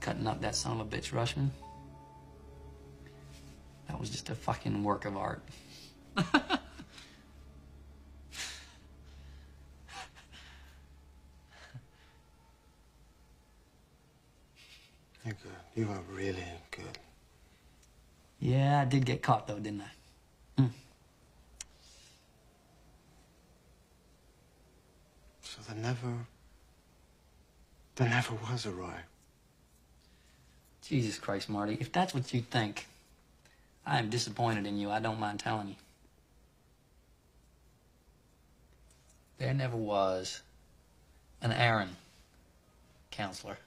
cutting up that son of a bitch Rushman. That was just a fucking work of art. You're good. You are really good. Yeah, I did get caught though, didn't I? Mm. So there never. There never was a Roy. Jesus Christ, Marty. If that's what you think, I am disappointed in you. I don't mind telling you. There never was an Aaron, counselor.